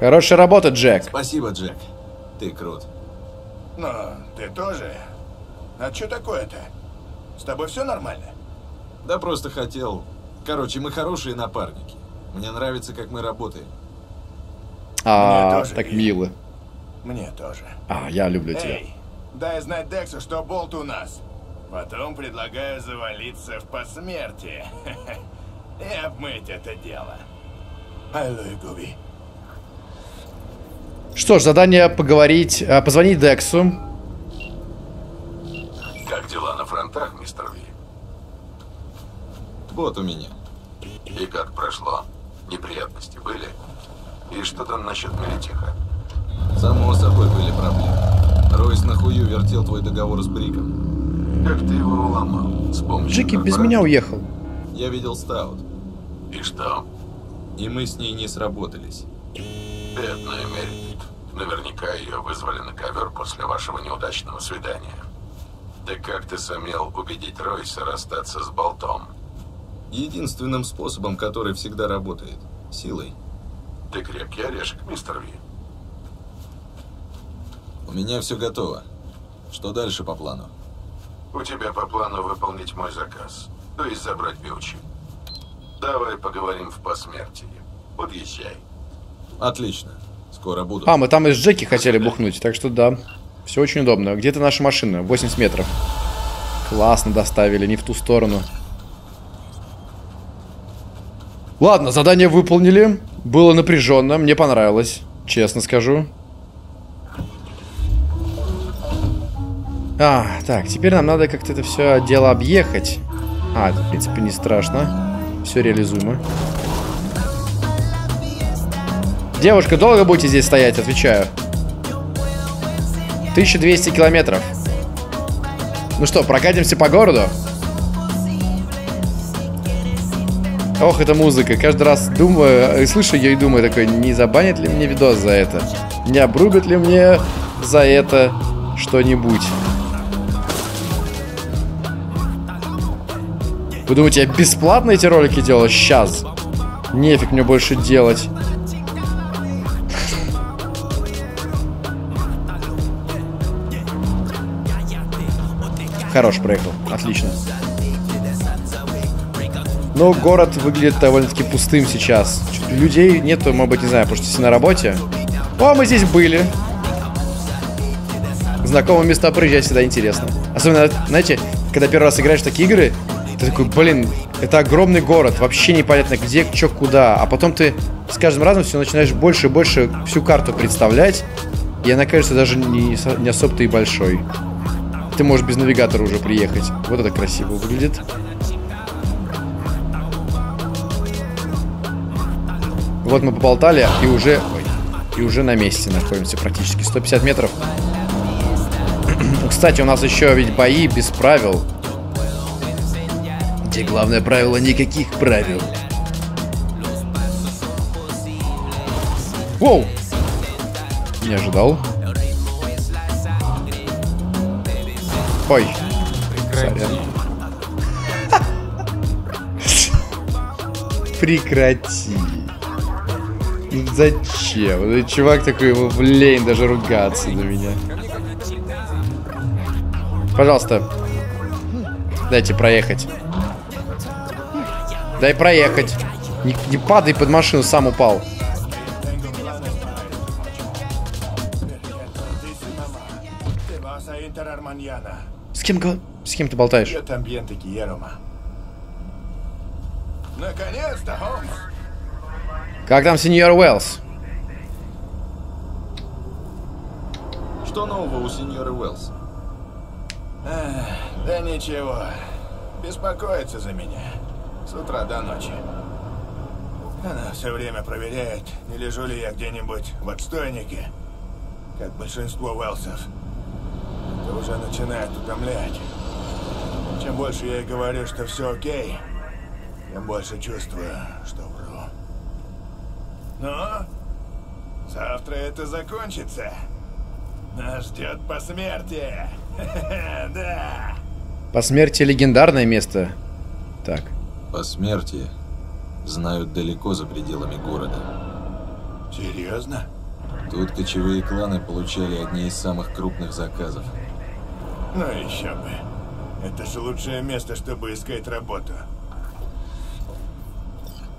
Хорошая работа, Джек. Спасибо, Джек. Ты крут. Но ты тоже? А что такое-то? С тобой все нормально? Да просто хотел. Короче, мы хорошие напарники. Мне нравится, как мы работаем. А, так мило. Мне тоже. А, я люблю тебя. Эй, дай знать Дексу, что болт у нас. Потом предлагаю завалиться в посмертие. <laughs> И обмыть это дело. Алло, Губи. Что ж, задание поговорить, а, позвонить Дексу. Как дела на фронтах, мистер Ви? Вот у меня. И как прошло? Неприятности были? И что там насчет Мелитиха? Само собой были проблемы. Ройс на хую вертел твой договор с Бриком. Как ты его уломал? С помощью Джеки без меня уехал. Я видел Стаут, И что? и мы с ней не сработались. Бедная Мередит. Наверняка ее вызвали на ковер после вашего неудачного свидания. Да как ты сумел убедить Ройса расстаться с болтом? Единственным способом, который всегда работает. Силой. Ты крепкий орешек, мистер Ви. У меня все готово. Что дальше по плану? У тебя по плану выполнить мой заказ, то есть забрать Биучи. Давай поговорим в посмертии. Подъезжай. Отлично. Скоро буду. А, мы там из Джеки хотели бухнуть, так что да. Все очень удобно. Где-то наша машина? 80 метров. Классно доставили, не в ту сторону. Ладно, задание выполнили. Было напряженно, мне понравилось. Честно скажу. А, так, теперь нам надо как-то это все дело объехать. А, это, в принципе, не страшно. Все реализуемо. Девушка, долго будете здесь стоять? Отвечаю. 1200 километров. Ну что, прокатимся по городу? Ох, эта музыка. Каждый раз думаю, э, слышу ее и думаю такой, не забанят ли мне видос за это? Не обрубят ли мне за это что-нибудь? Вы думаете, я бесплатно эти ролики делал? Сейчас. Нефиг мне больше делать. Хорош проехал. Отлично. Но город выглядит довольно-таки пустым сейчас. Людей нету, может быть, не знаю, потому что все на работе. О, мы здесь были. Знакомые места проезжать всегда интересно. Особенно, знаете, когда первый раз играешь в такие игры, ты такой, блин, это огромный город, вообще непонятно где, что, куда. А потом ты с каждым разом все начинаешь больше и больше всю карту представлять. И она кажется даже не, не особо-то и большой. Ты можешь без навигатора уже приехать. Вот это красиво выглядит. Вот мы поболтали и уже... и уже на месте находимся практически. 150 метров. <clears throat> Кстати, у нас еще ведь бои без правил. Где главное правило никаких правил. Воу! Не ожидал. Ой. Сорян. <laughs> Прекрати. Ну Зачем? Этот чувак такой, ему лень даже ругаться на меня. Пожалуйста. Дайте проехать. Дай проехать. Не, не падай под машину, сам упал. С кем, с кем ты болтаешь? Наконец-то, Холмс! Как там сеньор Уэллс? Что нового у сеньора Уэллс? Да ничего. Беспокоится за меня. С утра до ночи. Она все время проверяет, не лежу ли я где-нибудь в отстойнике, как большинство Уэлсов. Это уже начинает утомлять. Чем больше я ей говорю, что все окей, тем больше чувствую, что вру. Но завтра это закончится. Нас ждет посмертие. <laughs> Да. По смерти легендарное место. Так. Посмертие знают далеко за пределами города. Серьезно? Тут кочевые кланы получали одни из самых крупных заказов. Ну еще бы. Это же лучшее место, чтобы искать работу.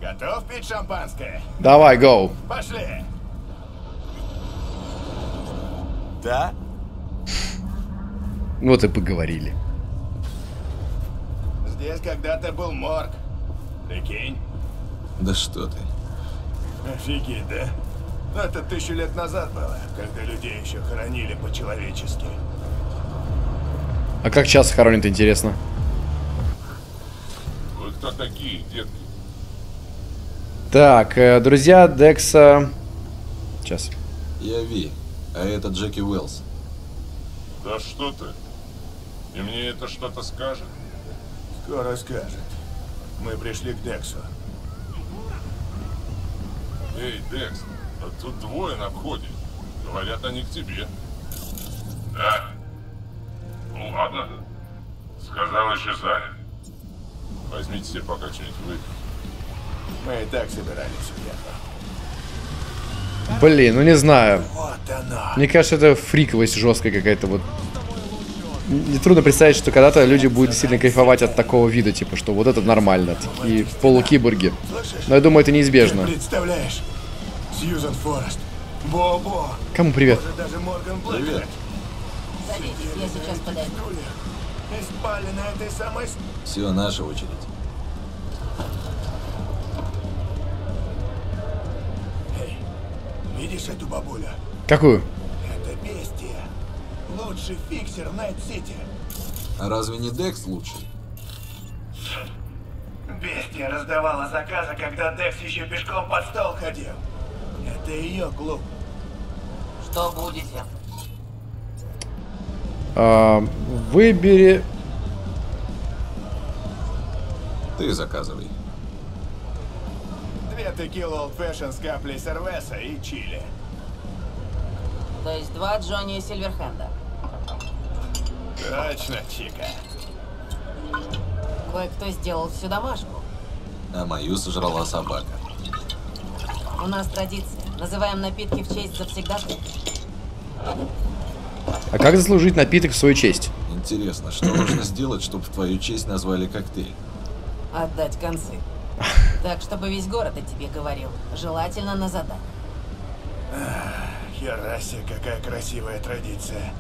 Готов пить шампанское? Давай, гоу. Пошли! Да? Вот и поговорили. Здесь когда-то был морг. Прикинь? Да что ты. Офигеть, да? Ну, это тысячу лет назад было, когда людей еще хоронили по-человечески. А как часто хоронят, интересно? Вы кто такие, детки? Так, э, друзья Декса... Сейчас. Я Ви, а это Джеки Уэллс. Да что ты? И мне это что-то скажет? Скоро скажет. Мы пришли к Дексу. Эй, Декс, а тут двое на входе. Говорят, они к тебе. Да? Ну ладно. Сказал, еще занят. Возьмите себе пока что-нибудь выпить. Мы и так собирались уехать. Блин, ну не знаю. Вот. Мне кажется, это фриковость жесткая какая-то вот. Нетрудно представить, что когда-то люди будут сильно кайфовать от такого вида, типа, что вот это нормально, такие полукиборги. Но я думаю, это неизбежно. Представляешь? Сьюзан Форест. Бо-бо. Кому привет? Привет. Садитесь, я сейчас подойду. И спали на этой самой... с- Все, наша очередь. Эй, видишь эту бабулю? Какую? Лучший фиксер Найт-Сити. А разве не Декс лучший? Бестия раздавала заказы, когда Декс еще пешком под стол ходил. Это ее клуб. Что будете? А, выбери... Ты заказывай. Две текилы Old Fashion с каплей сервеса и чили. То есть два Джонни и Сильверхенда. Точно, Чика. Кое-кто сделал всю домашку. А мою сожрала собака. У нас традиция. Называем напитки в честь завсегдатая. А как заслужить напиток в свою честь? Интересно, что нужно сделать, чтобы в твою честь назвали коктейль? отдать концы. <laughs> Так, чтобы весь город о тебе говорил. Желательно на задание. Херасе, какая красивая традиция.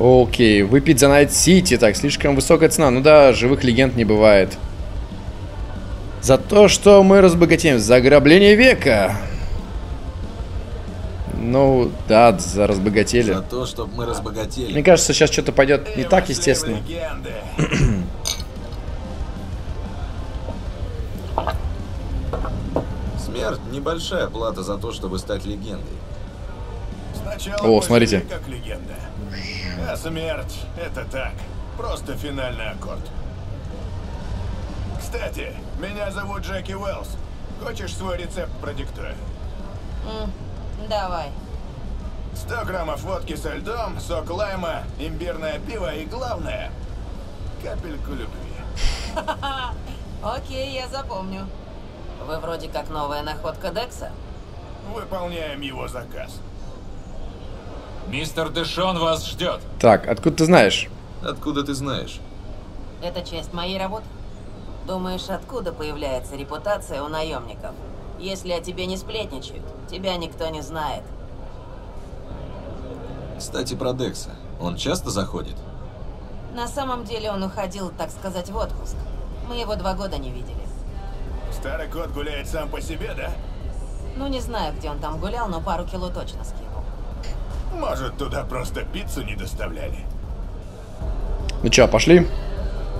Окей, выпить за Найт Сити. Так, слишком высокая цена. Ну да, живых легенд не бывает. За то, что мы разбогатеем. За ограбление века. Ну, да, за разбогатели. За то, чтобы мы разбогатели. Мне кажется, сейчас что-то пойдет не так, естественно. легенды. Смерть – небольшая плата за то, чтобы стать легендой. Сначала О, смотрите. как легенда. А смерть — это так. Просто финальный аккорд. Кстати, меня зовут Джеки Уэллс. Хочешь свой рецепт продиктую? М, давай. 100 граммов водки со льдом, сок лайма, имбирное пиво и, главное, капельку любви. <laughs> Окей, я запомню. Вы вроде как новая находка Декса. Выполняем его заказ. Мистер Дэшон вас ждет. Так, откуда ты знаешь? Откуда ты знаешь? Это часть моей работы. Думаешь, откуда появляется репутация у наемников? Если о тебе не сплетничают, тебя никто не знает. Кстати, про Декса. Он часто заходит? На самом деле он уходил, так сказать, в отпуск. Мы его два года не видели. Старый кот гуляет сам по себе, да? Ну, не знаю, где он там гулял, но пару кило точно скинул. Может, туда просто пиццу не доставляли? Ну чё, пошли?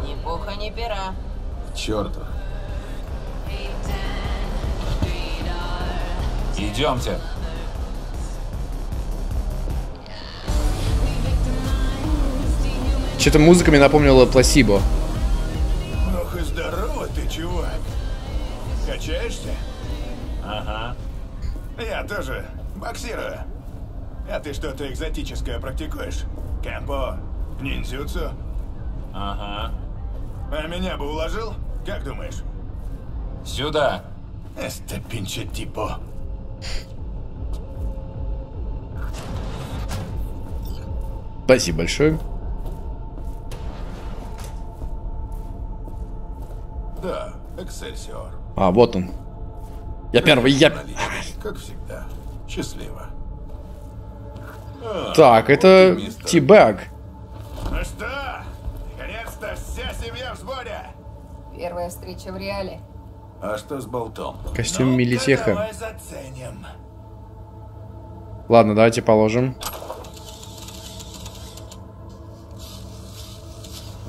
Ни пуха, ни пера. К черту. Идемте. Что-то музыка мне напомнила Пласибо. Ох и здорово ты, чувак. Качаешься? Ага. Я тоже боксирую. А ты что-то экзотическое практикуешь? Кэмпо? Ниндзюцу? Ага. А меня бы уложил? Как думаешь? Сюда. Эста пинче типо. Спасибо большое. Да, Эксельсиор. А, вот он. Я первый, я... Как всегда. Счастливо. Так, это Тибэг. Ну что? Наконец-то вся семья в сборе. Первая встреча в реале. А что с болтом? Костюм Ну-ка, Милитеха. давай заценим. Ладно, давайте положим.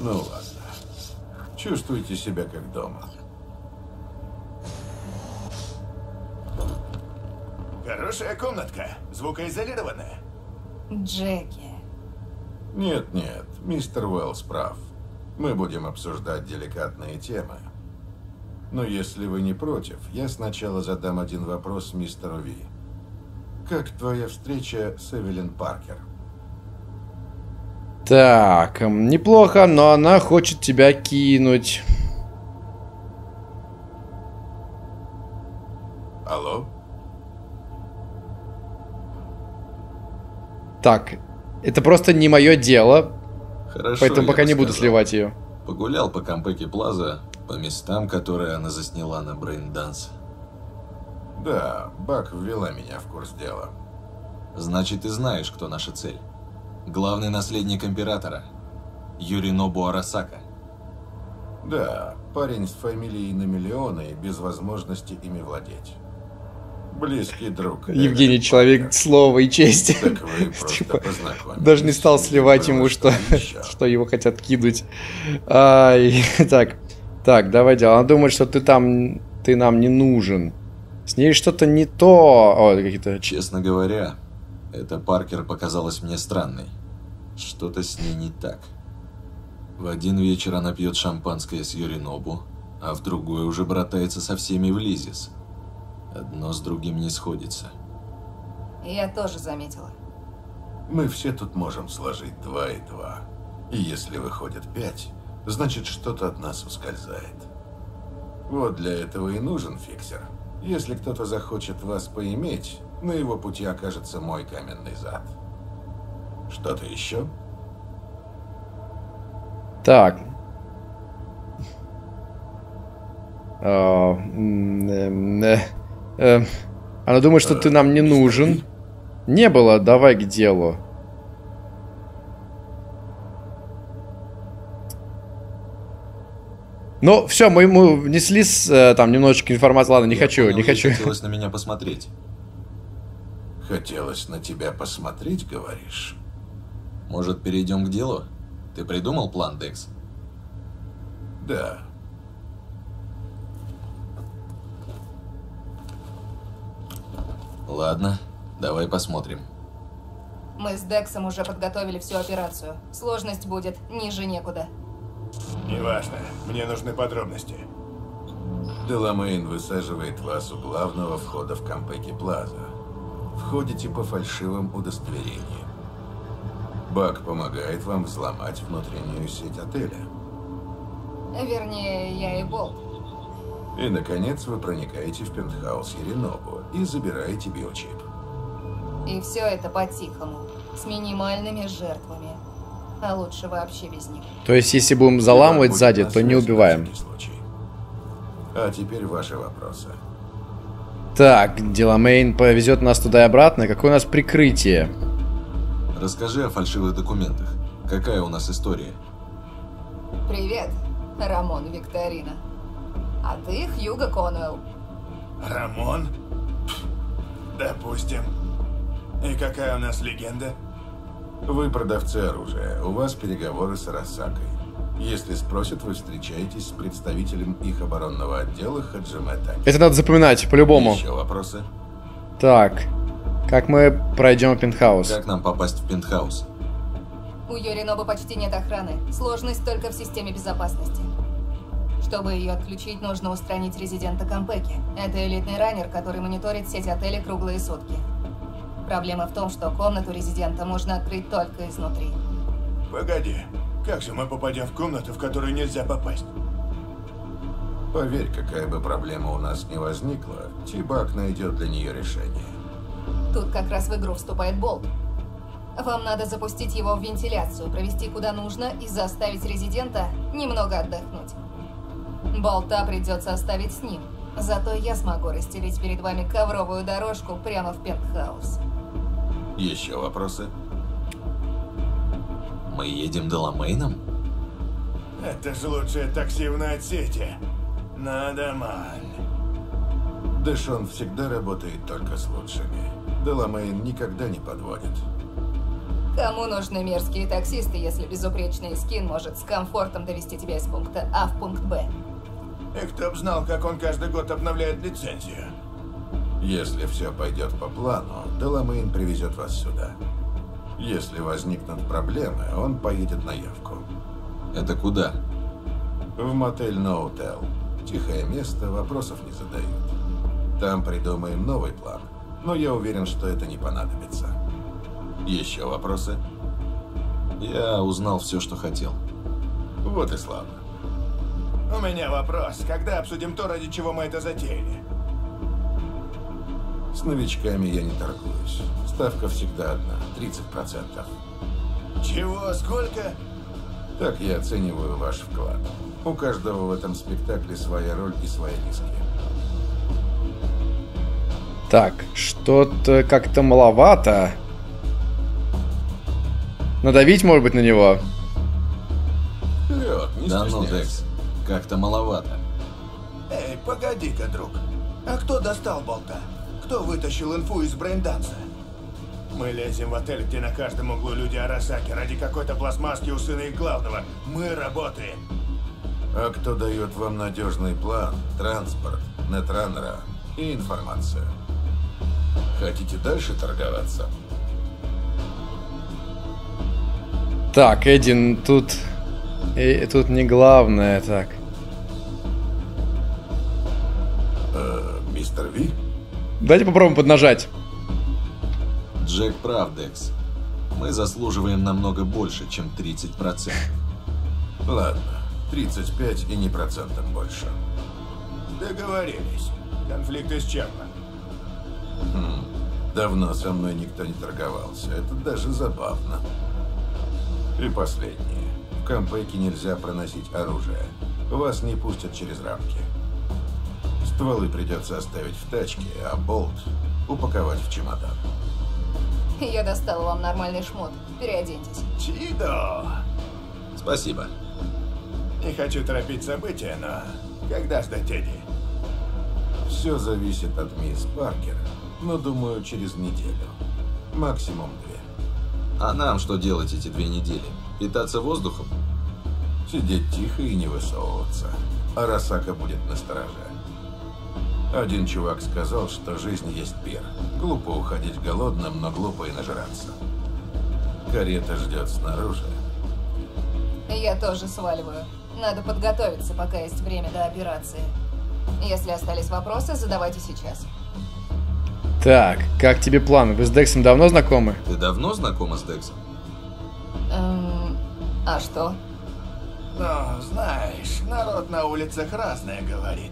Ну ладно. Чувствуйте себя как дома. Хорошая комнатка, звукоизолированная. Джеки. Нет, нет, мистер Уэллс прав. Мы будем обсуждать деликатные темы. Но если вы не против, я сначала задам один вопрос мистеру Ви. Как твоя встреча с Эвелин Паркер? Так, неплохо, но она хочет тебя кинуть. Так, это просто не мое дело, Хорошо, поэтому я пока не буду сливать ее. Погулял по Конпеки Плаза, по местам, которые она засняла на Брейнданс. Да, Баг ввела меня в курс дела. Значит, ты знаешь, кто наша цель. Главный наследник императора. Ёринобу Арасака. Да, парень с фамилией на миллионы и без возможности ими владеть. Близкий друг. Евгений, Эвелин человек слова и чести. <laughs> Типа. Даже не стал сливать ему, что, <laughs> что его хотят кинуть. Ай, <laughs> так, так, давай дело. Она думает, что ты там, ты нам не нужен. С ней что-то не то. О, какие-то... Честно говоря, эта Паркер показалась мне странной. Что-то с ней не так. В один вечер она пьет шампанское с Юринобу, а в другой уже братается со всеми в Лизис. Одно с другим не сходится. Я тоже заметила. Мы все тут можем сложить два и два. И если выходит пять, значит что-то от нас ускользает. Вот для этого и нужен фиксер. Если кто-то захочет вас поиметь, на его пути окажется мой каменный зад. Что-то еще? Так. А, м, эм, э, Она думает, что ты нам не нужен. Не было, давай к делу. Ну, все, мы ему внесли с, э, там немножечко информации. Ладно, не Я хочу, понял, не хочу. хотелось на меня посмотреть. Хотелось на тебя посмотреть, говоришь? Может, перейдем к делу? Ты придумал план, Декс? Да. Ладно, давай посмотрим. Мы с Дексом уже подготовили всю операцию. Сложность будет ниже некуда. Неважно, мне нужны подробности. Деламейн высаживает вас у главного входа в Кампеки Плаза. Входите по фальшивым удостоверениям. Бак помогает вам взломать внутреннюю сеть отеля. Вернее, я и Болт. И, наконец, вы проникаете в пентхаус Еринобу и забираете биочип. И все это по-тихому, с минимальными жертвами. А лучше вообще без них. То есть, если будем заламывать сзади, то не убиваем. А теперь ваши вопросы. Так, Деламейн повезет нас туда и обратно. Какое у нас прикрытие? Расскажи о фальшивых документах. Какая у нас история? Привет, Рамон Викторина. А ты Хьюго Конуэлл. Рамон? Допустим. И какая у нас легенда? Вы продавцы оружия. У вас переговоры с Арасакой. Если спросят, вы встречаетесь с представителем их оборонного отдела Хаджимета. Это надо запоминать, по-любому. Еще вопросы? Так, как мы пройдем пентхаус? Как нам попасть в пентхаус? У Йоринобы почти нет охраны. Сложность только в системе безопасности. Чтобы ее отключить, нужно устранить резидента Кампеки. Это элитный раннер, который мониторит сеть отелей круглые сутки. Проблема в том, что комнату резидента можно открыть только изнутри. Погоди, как же мы попадем в комнату, в которую нельзя попасть? Поверь, какая бы проблема у нас не возникла, Тибак найдет для нее решение. Тут как раз в игру вступает Болт. Вам надо запустить его в вентиляцию, провести куда нужно и заставить резидента немного отдохнуть. Болта придется оставить с ним. Зато я смогу расстелить перед вами ковровую дорожку прямо в пентхаус. Еще вопросы? Мы едем Деламейном? Это же лучшее такси в Найт-Сити. Надо, man. Дешон всегда работает только с лучшими. Деламейн никогда не подводит. Кому нужны мерзкие таксисты, если безупречный искин может с комфортом довести тебя из пункта А в пункт Б? И кто б знал, как он каждый год обновляет лицензию. Если все пойдет по плану, Деламейн привезет вас сюда. Если возникнут проблемы, он поедет на явку. Это куда? В мотель Ноутел. Тихое место, вопросов не задают. Там придумаем новый план, но я уверен, что это не понадобится. Еще вопросы? Я узнал все, что хотел. Вот и славно. У меня вопрос. Когда обсудим то, ради чего мы это затеяли? С новичками я не торгуюсь. Ставка всегда одна, 30%. Чего? Сколько? Так я оцениваю ваш вклад. У каждого в этом спектакле своя роль и свои риски. Так, что-то как-то маловато. Надавить, может быть, на него? Вперед, не Да ну, стесняйся. Как-то маловато. Эй, погоди-ка, друг. А кто достал болта? Кто вытащил инфу из брейнданса? Мы лезем в отель, где на каждом углу люди Арасаки ради какой-то пластмасски у сына их главного. Мы работаем. А кто дает вам надежный план, транспорт, нетранера и информацию? Хотите дальше торговаться? Так, Эдин, тут... э, тут не главное, так. Э, мистер Ви? Давайте попробуем поднажать. Джек прав, Декс. Мы заслуживаем намного больше, чем 30%. Ладно, 35 и не процентом больше. Договорились. Конфликт исчерпан. Хм, давно со мной никто не торговался. Это даже забавно. И последнее. В Кампеке нельзя проносить оружие. Вас не пустят через рамки. Стволы придется оставить в тачке, а болт упаковать в чемодан. Я достала вам нормальный шмот. Переоденьтесь. Чидо! Спасибо. Не хочу торопить события, но когда ждать Эдди? Все зависит от мисс Паркер, но думаю, через неделю. Максимум две. А нам что делать эти две недели? Питаться воздухом? Сидеть тихо и не высовываться. Арасака будет на стороже. Один чувак сказал, что жизнь есть пир. Глупо уходить голодным, но глупо и нажраться. Карета ждет снаружи. Я тоже сваливаю. Надо подготовиться, пока есть время до операции. Если остались вопросы, задавайте сейчас. Так, как тебе план? Вы с Дексом давно знакомы? Ты давно знакома с Дексом? Эм, а что? Ну, знаешь, народ на улицах разное говорит.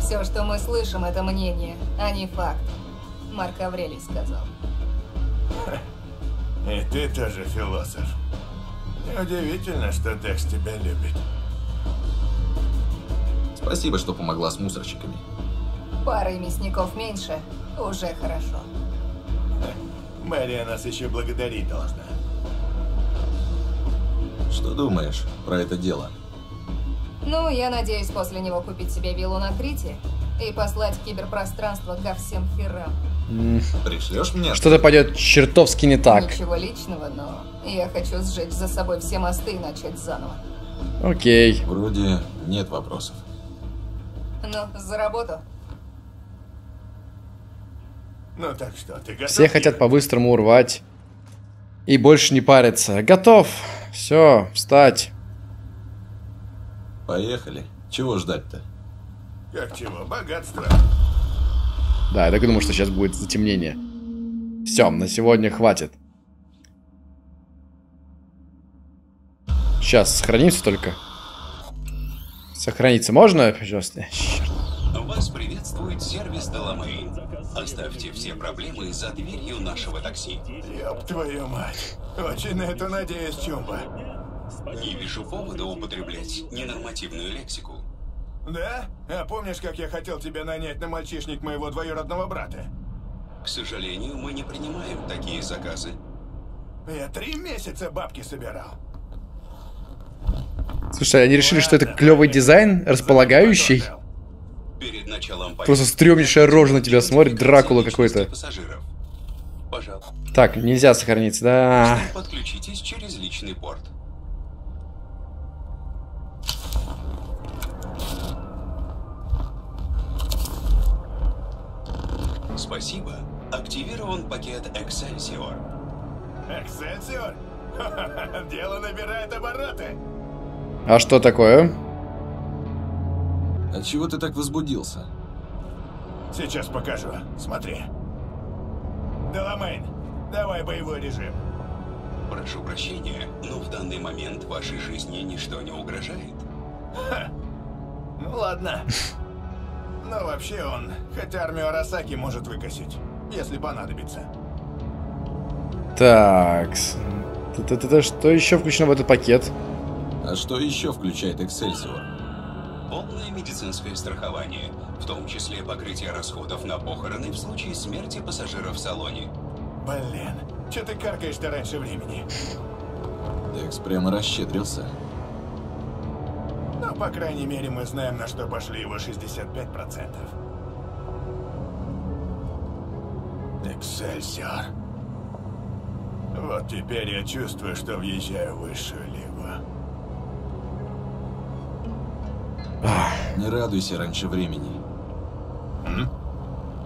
Все, что мы слышим, это мнение, а не факт. Марк Аврелий сказал. И ты тоже философ. Неудивительно, что Декс тебя любит. Спасибо, что помогла с мусорщиками. Парой мясников меньше, уже хорошо. Мэрия нас еще благодарить должна. Что думаешь про это дело? Ну, я надеюсь после него купить себе виллу на Крите и послать в киберпространство ко всем херам. Пришлешь мне? Что-то пойдет чертовски не так. Ничего личного, но я хочу сжечь за собой все мосты и начать заново. Окей. Вроде нет вопросов. Ну, за работу. Ну так что, ты готов? Все хотят по-быстрому урвать. И больше не париться. Готов. Все, встать. Поехали. Чего ждать-то? Как чего? Богатство. Да, я так и думал, что сейчас будет затемнение. Все, на сегодня хватит. Сейчас сохранимся только. Сохраниться можно, пожалуйста? Черт. Вас приветствует сервис Деламейн. Оставьте все проблемы за дверью нашего такси. Ёб твою мать. Очень на это надеюсь, Чумба. Не вижу повода употреблять ненормативную лексику. Да? А помнишь, как я хотел тебя нанять на мальчишник моего двоюродного брата? К сожалению, мы не принимаем такие заказы. Я три месяца бабки собирал. Слушай, они решили, что это клевый дизайн, располагающий. Просто стрёмнейшая рожа на тебя смотрит, Дракула какой-то. пассажиров. Пожалуйста, Так, нельзя сохраниться, да. подключитесь через личный порт. Спасибо. Активирован пакет Excelsior. Эксцельсиор? <laughs> Дело набирает обороты. А что такое? А чего ты так возбудился? Сейчас покажу. Смотри. Деламейн, давай боевой режим. Прошу прощения, но в данный момент вашей жизни ничто не угрожает. Ну ладно. <laughs> Но вообще он, хотя армию Арасаки может выкосить, если понадобится. Так. Что еще включено в этот пакет? А что еще включает Excelsior? Полное медицинское страхование, в том числе покрытие расходов на похороны в случае смерти пассажира в салоне. Блин, че ты каркаешь-то раньше времени? Декс прямо расщедрился. Ну, по крайней мере, мы знаем, на что пошли его 65%. Эксельсиор. Вот теперь я чувствую, что въезжаю в высшую Не радуйся раньше времени.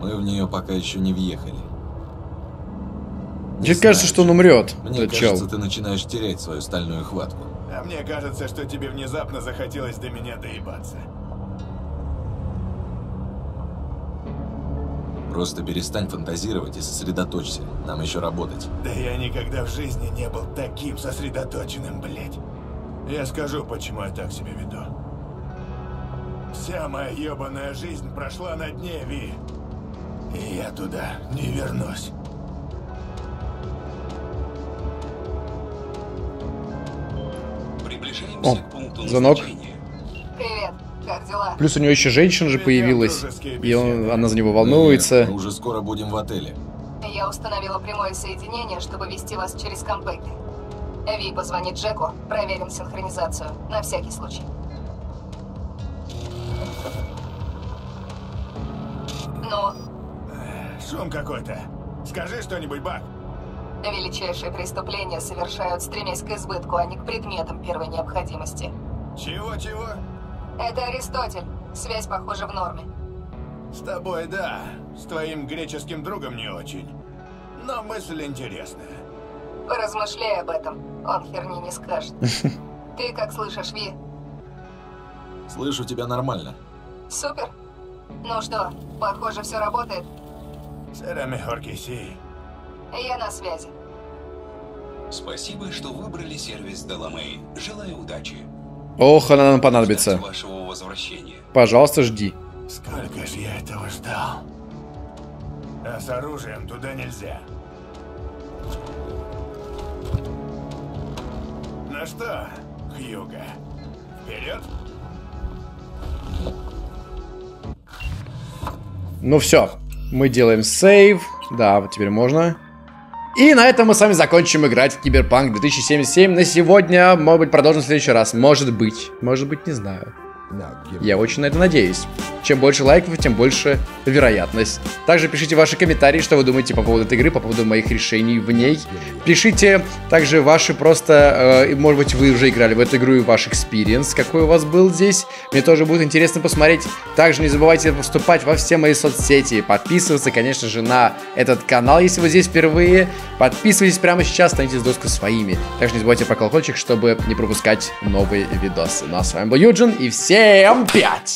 Мы в нее пока еще не въехали. Мне кажется, что он умрет. Мне этот чел. кажется, ты начинаешь терять свою стальную хватку. А мне кажется, что тебе внезапно захотелось до меня доебаться. Просто перестань фантазировать и сосредоточься. Нам еще работать. Да я никогда в жизни не был таким сосредоточенным, блядь. Я скажу, почему я так себя веду. Вся моя ебаная жизнь прошла на дне, Ви. И я туда не вернусь. Приближаемся О, к пункту звонок. назначения. Привет, как дела? Плюс у него еще женщина же появилась. И он, она за него волнуется. Нет, мы уже скоро будем в отеле. Я установила прямое соединение, чтобы вести вас через компейты. Ви, позвони Джеку, проверим синхронизацию, на всякий случай. Ну, Шум какой-то. Скажи что-нибудь, Бак. величайшие преступления совершают, стремясь к избытку, а не к предметам первой необходимости. Чего-чего? Это Аристотель. Связь, похоже, в норме. С тобой да, с твоим греческим другом не очень. Но мысль интересная. Поразмышляй об этом. Он херни не скажет. <laughs> Ты как слышишь, Ви? Слышу тебя нормально. Супер. Ну что, похоже, все работает. Que sí. Я на связи. Спасибо, что выбрали сервис Деламей. Желаю удачи. Ох, она нам понадобится. Ждать вашего возвращения. Пожалуйста, жди. Сколько же я этого ждал. А с оружием туда нельзя. Ну что, Хьюга, вперед? Ну все, мы делаем сейв. Да, вот теперь можно. И на этом мы с вами закончим играть в Киберпанк 2077. На сегодня, может быть, продолжим в следующий раз. Может быть. Может быть, не знаю. Я очень на это надеюсь. Чем больше лайков, тем больше вероятность. Также пишите ваши комментарии, что вы думаете по поводу этой игры, по поводу моих решений в ней. Пишите также ваши просто, э, может быть, вы уже играли в эту игру и ваш experience, какой у вас был здесь. Мне тоже будет интересно посмотреть. Также не забывайте вступать во все мои соцсети, подписываться, конечно же, на этот канал, если вы здесь впервые. Подписывайтесь прямо сейчас, становитесь в доску своими. Также не забывайте про колокольчик, чтобы не пропускать новые видосы. Ну а с вами был Юджин, и всем пять!